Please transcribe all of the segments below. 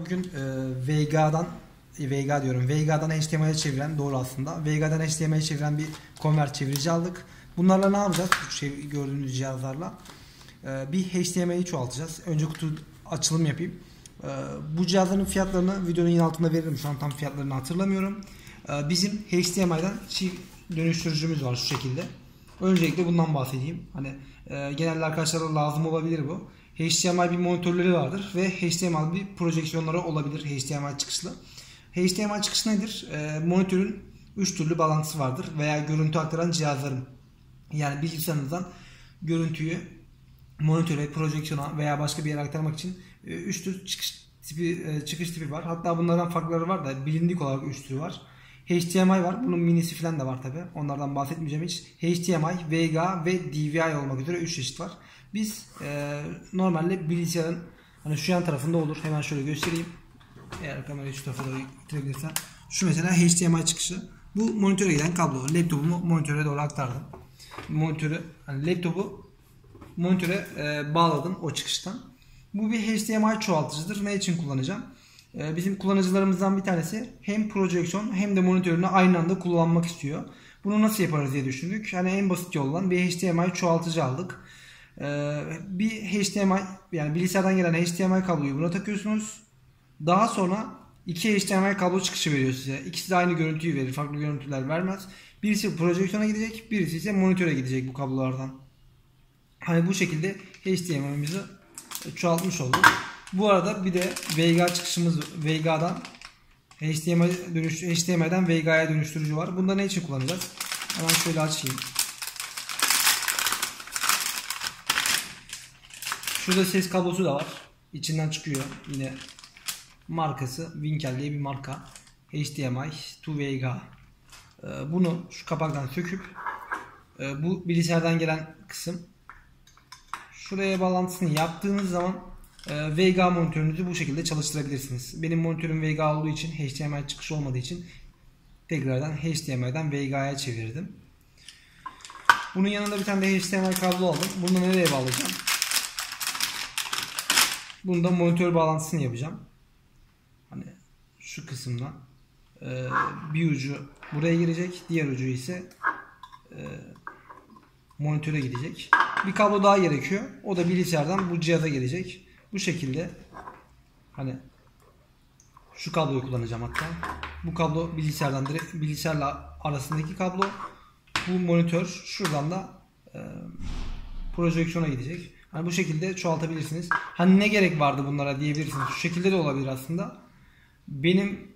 Bugün e, Veiga'dan e, Veiga diyorum. Veiga'dan HDMI'ye çeviren doğru aslında. Veiga'dan HDMI'ye çeviren bir convert çevirici aldık. Bunlarla ne yapacağız? Bu gördüğünüz cihazlarla. E, bir HDMI'yi çoğaltacağız. Önce kutu açılım yapayım. E, bu cihazların fiyatlarını videonun yine altında veririm. Şu an tam fiyatlarını hatırlamıyorum. E, bizim HDMI'den çift dönüştürücümüz var şu şekilde. Öncelikle bundan bahsedeyim. Hani e, genelde arkadaşlara lazım olabilir bu. HDMI bir monitörleri vardır ve HDMI bir projeksiyonları olabilir HDMI çıkışlı. HDMI çıkışı nedir? E, monitörün 3 türlü bağlantısı vardır veya görüntü aktaran cihazların. Yani bilgisayarınızdan görüntüyü monitöre, projeksiyona veya başka bir yere aktarmak için 3 e, tür çıkış tipi, e, çıkış tipi var. Hatta bunlardan farkları var da bilindik olarak 3 türü var. HDMI var. Bunun minisi falan da var tabi. Onlardan bahsetmeyeceğim hiç. HDMI, VGA ve DVI olmak üzere 3 çeşit var. Biz e, normalde bilgisayarın hani şu yan tarafında olur. Hemen şöyle göstereyim. Eğer kamerayı şu tarafa doğru getirebilirsen. Şu mesela HDMI çıkışı. Bu monitöre giden kablo. Laptopumu monitöre doğru aktardım. Monitörü, hani laptopu monitöre e, bağladım o çıkıştan. Bu bir HDMI çoğaltıcıdır. Ne için kullanacağım? Ee, bizim kullanıcılarımızdan bir tanesi hem projeksiyon hem de monitörünü aynı anda kullanmak istiyor. Bunu nasıl yaparız diye düşündük. Yani en basit yoldan bir HDMI çoğaltıcı aldık. Ee, bir HDMI yani bilgisayardan gelen HDMI kabloyu buna takıyorsunuz. Daha sonra iki HDMI kablo çıkışı veriyor size. İkisi de aynı görüntüyü verir. Farklı görüntüler vermez. Birisi projeksiyona gidecek, birisi ise monitöre gidecek bu kablolardan. Hani bu şekilde HDMI'mizi çoğaltmış olduk. Bu arada bir de Vega çıkışımız Vega'dan HDMI dönüş HDMI'den Vega'ya dönüştürücü var. Bunda ne için kullanacağız? Hemen şöyle açayım. Şurada ses kablosu da var. İçinden çıkıyor. Yine markası Winkel diye bir marka. HDMI to Vega. Ee, bunu şu kapaktan söküp e, bu bilgisayardan gelen kısım şuraya bağlantısını yaptığınız zaman e, Vega monitörünüzü bu şekilde çalıştırabilirsiniz. Benim monitörüm Vega olduğu için HDMI çıkışı olmadığı için tekrardan HDMI'den Vega'ya çevirdim. Bunun yanında bir tane de HDMI kablo aldım. Bunu nereye bağlayacağım? Bunu da monitör bağlantısını yapacağım. Hani şu kısımdan e, bir ucu buraya girecek, diğer ucu ise e, monitöre gidecek. Bir kablo daha gerekiyor. O da bilgisayardan bu cihaza gelecek. Bu şekilde hani şu kabloyu kullanacağım hatta. Bu kablo bilgisayardan direkt bilgisayarla arasındaki kablo. Bu monitör şuradan da e, projeksiyona gidecek. Hani bu şekilde çoğaltabilirsiniz. Hani ne gerek vardı bunlara diyebilirsiniz. Şu şekilde de olabilir aslında. Benim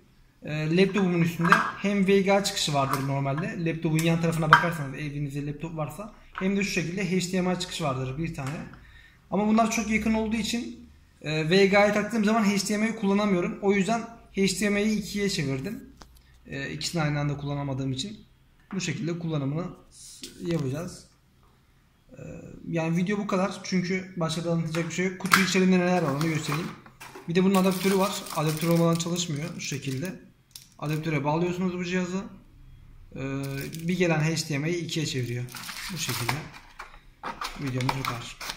e, laptopumun üstünde hem VGA çıkışı vardır normalde. Laptopun yan tarafına bakarsanız evinizde laptop varsa hem de şu şekilde HDMI çıkışı vardır bir tane. Ama bunlar çok yakın olduğu için e, VGA'yı taktığım zaman HDMI'yi kullanamıyorum. O yüzden HDMI'yi ikiye çevirdim. E, ikisini aynı anda kullanamadığım için. Bu şekilde kullanımını yapacağız. E, yani video bu kadar. Çünkü başka da anlatacak bir şey yok. Kutu içerisinde neler var onu göstereyim. Bir de bunun adaptörü var. Adaptör olmadan çalışmıyor. Şu şekilde. Adaptöre bağlıyorsunuz bu cihazı. Ee, bir gelen HDMI'yi ikiye çeviriyor. Bu şekilde. Videomuz bu kadar.